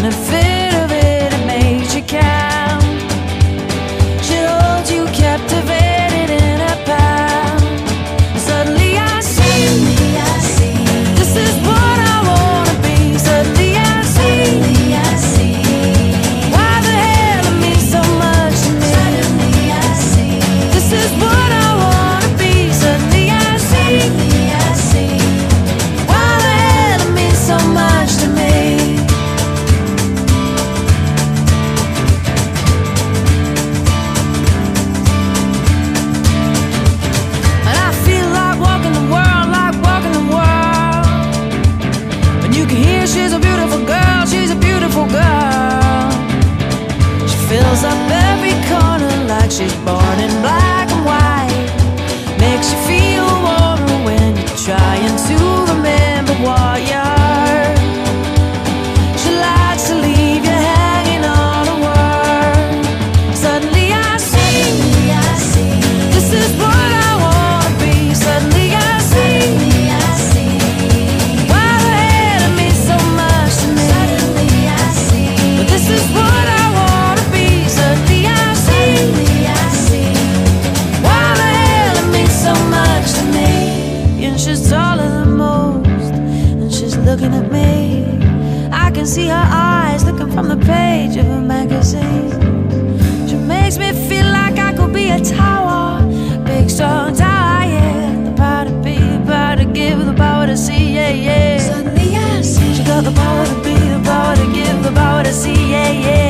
benefit she's taller than most, and she's looking at me. I can see her eyes looking from the page of a magazine. She makes me feel like I could be a tower, big strong tower, yeah. The power to be, the power to give, the power to see, yeah, yeah. She got the power to be, the power to give, the power to see, yeah, yeah.